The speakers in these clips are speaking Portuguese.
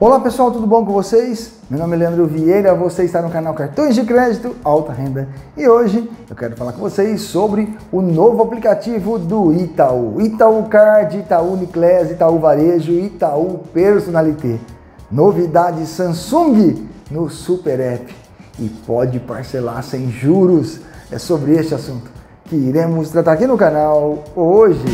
Olá pessoal, tudo bom com vocês? Meu nome é Leandro Vieira, você está no canal Cartões de Crédito Alta Renda e hoje eu quero falar com vocês sobre o novo aplicativo do Itaú. Itaú Card, Itaú Uniclass, Itaú Varejo, Itaú Personalité. Novidade Samsung no Super App e pode parcelar sem juros. É sobre este assunto que iremos tratar aqui no canal hoje.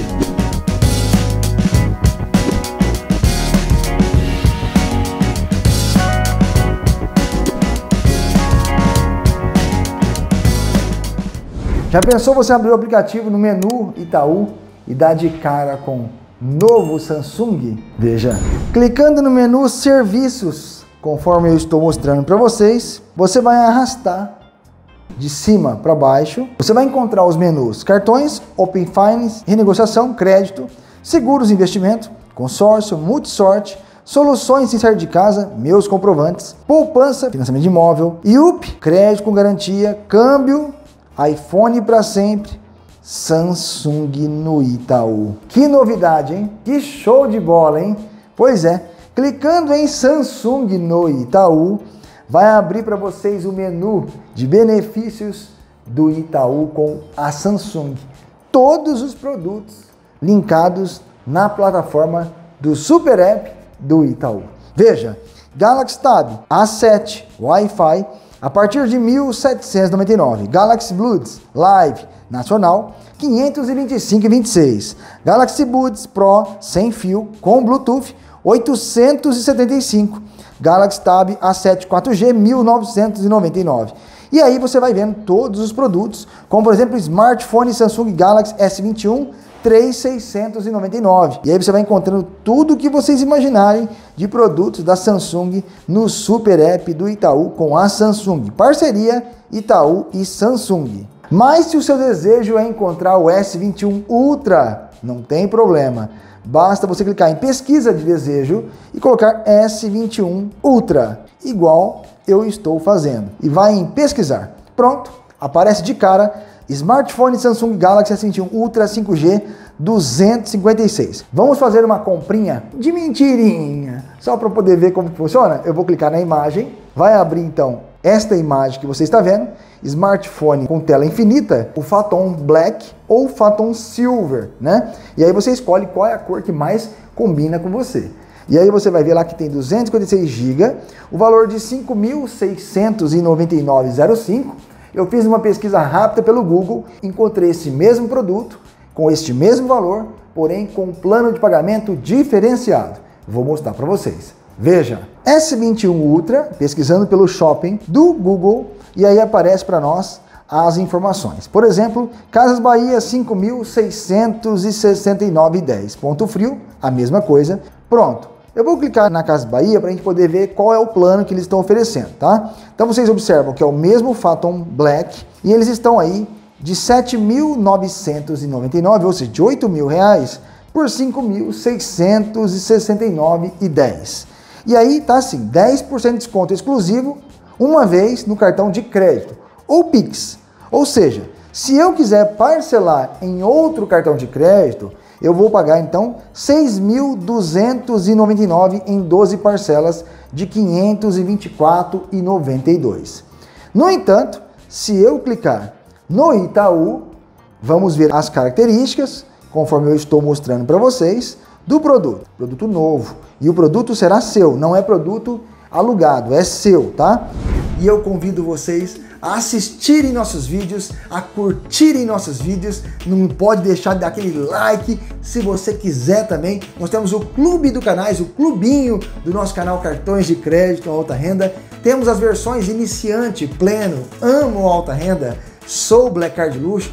Já pensou você abrir o aplicativo no menu Itaú e dar de cara com novo Samsung? Veja, clicando no menu Serviços, conforme eu estou mostrando para vocês, você vai arrastar de cima para baixo. Você vai encontrar os menus cartões, Open Finance, renegociação, crédito, seguros, investimento, consórcio, multisorte, soluções em sair de casa, meus comprovantes, poupança, financiamento de imóvel, IUP, crédito com garantia, câmbio, iPhone para sempre, Samsung no Itaú. Que novidade, hein? Que show de bola, hein? Pois é, clicando em Samsung no Itaú, vai abrir para vocês o menu de benefícios do Itaú com a Samsung. Todos os produtos linkados na plataforma do Super App do Itaú. Veja, Galaxy Tab A7 Wi-Fi a partir de 1799. Galaxy Buds Live Nacional 525,26. Galaxy Buds Pro sem fio com Bluetooth 875. Galaxy Tab A7 4G 1999. E aí você vai vendo todos os produtos, como por exemplo o smartphone Samsung Galaxy S21 3,699. E aí você vai encontrando tudo o que vocês imaginarem de produtos da Samsung no Super App do Itaú com a Samsung. Parceria Itaú e Samsung. Mas se o seu desejo é encontrar o S21 Ultra, não tem problema. Basta você clicar em pesquisa de desejo e colocar S21 Ultra, igual eu estou fazendo. E vai em pesquisar. Pronto, aparece de cara Smartphone Samsung Galaxy S21 Ultra 5G 256. Vamos fazer uma comprinha de mentirinha, só para poder ver como funciona. Eu vou clicar na imagem, vai abrir então esta imagem que você está vendo, smartphone com tela infinita, o Phantom Black ou Phantom Silver, né? E aí você escolhe qual é a cor que mais combina com você. E aí você vai ver lá que tem 256 GB, o valor de 5.699,05 eu fiz uma pesquisa rápida pelo Google, encontrei esse mesmo produto com este mesmo valor, porém com um plano de pagamento diferenciado. Vou mostrar para vocês. Veja, S21 Ultra, pesquisando pelo shopping do Google, e aí aparece para nós as informações. Por exemplo, Casas Bahia 5.669,10. Ponto frio, a mesma coisa. Pronto. Eu vou clicar na Casa Bahia para a gente poder ver qual é o plano que eles estão oferecendo, tá? Então vocês observam que é o mesmo Phantom Black e eles estão aí de 7.999, ou seja, de 8 mil reais por 5.669,10. E aí tá assim, 10% de desconto exclusivo uma vez no cartão de crédito ou Pix. Ou seja, se eu quiser parcelar em outro cartão de crédito, eu vou pagar então 6.299 em 12 parcelas de 524,92. No entanto, se eu clicar no Itaú, vamos ver as características, conforme eu estou mostrando para vocês, do produto. Produto novo. E o produto será seu, não é produto alugado, é seu, tá? E eu convido vocês a assistirem nossos vídeos, a curtirem nossos vídeos. Não pode deixar de dar aquele like se você quiser também. Nós temos o clube do canais, o clubinho do nosso canal Cartões de Crédito Alta Renda. Temos as versões iniciante, pleno, amo alta renda, sou Black Card Luxo,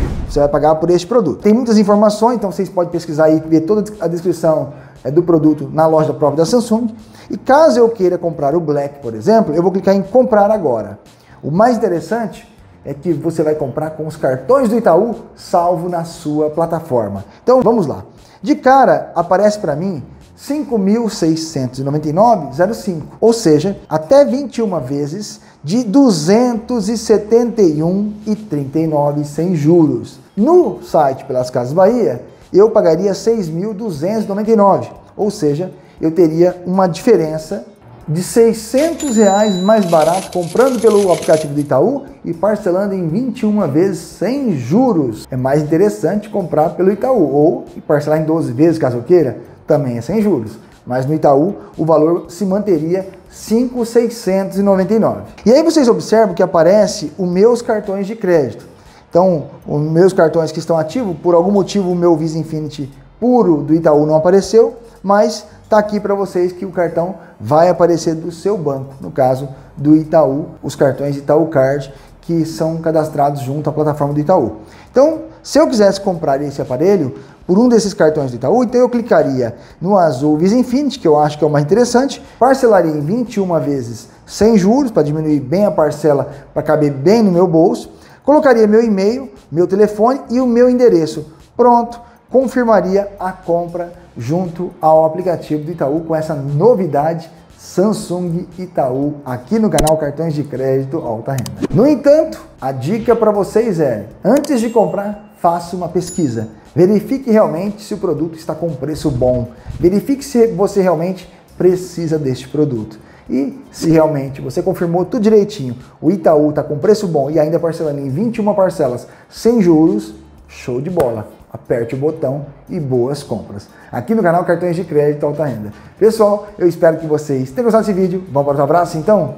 Você vai pagar por este produto. Tem muitas informações, então vocês podem pesquisar aí, ver toda a descrição é, do produto na loja própria da Samsung. E caso eu queira comprar o Black, por exemplo, eu vou clicar em comprar agora. O mais interessante é que você vai comprar com os cartões do Itaú salvo na sua plataforma. Então vamos lá. De cara aparece para mim 5.699,05, ou seja, até 21 vezes de 271,39 sem juros. No site Pelas Casas Bahia, eu pagaria 6.299, ou seja, eu teria uma diferença de 600 reais mais barato comprando pelo aplicativo do Itaú e parcelando em 21 vezes sem juros. É mais interessante comprar pelo Itaú ou parcelar em 12 vezes, caso eu queira, também é sem juros. Mas no Itaú o valor se manteria 5,699. E aí vocês observam que aparece os meus cartões de crédito. Então, os meus cartões que estão ativos, por algum motivo o meu Visa Infinity puro do Itaú não apareceu, mas está aqui para vocês que o cartão vai aparecer do seu banco, no caso do Itaú, os cartões Itaú Card que são cadastrados junto à plataforma do Itaú. Então, se eu quisesse comprar esse aparelho por um desses cartões do Itaú, então eu clicaria no azul Visa Infinity, que eu acho que é o mais interessante, parcelaria em 21 vezes sem juros, para diminuir bem a parcela, para caber bem no meu bolso, colocaria meu e-mail, meu telefone e o meu endereço. Pronto, confirmaria a compra junto ao aplicativo do Itaú com essa novidade Samsung Itaú aqui no canal Cartões de Crédito Alta Renda. No entanto, a dica para vocês é: antes de comprar, faça uma pesquisa. Verifique realmente se o produto está com preço bom. Verifique se você realmente precisa deste produto. E se realmente você confirmou tudo direitinho, o Itaú está com preço bom e ainda parcelando em 21 parcelas sem juros, show de bola aperte o botão e boas compras. Aqui no canal Cartões de Crédito Alta Renda. Pessoal, eu espero que vocês tenham gostado desse vídeo. Vamos para o abraço então?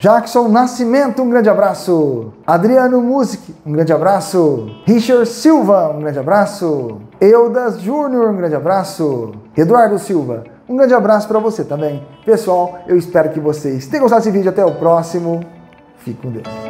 Jackson Nascimento, um grande abraço. Adriano Music, um grande abraço. Richard Silva, um grande abraço. Eudas Júnior, um grande abraço. Eduardo Silva, um grande abraço para você também. Pessoal, eu espero que vocês tenham gostado desse vídeo. Até o próximo. Fique com Deus.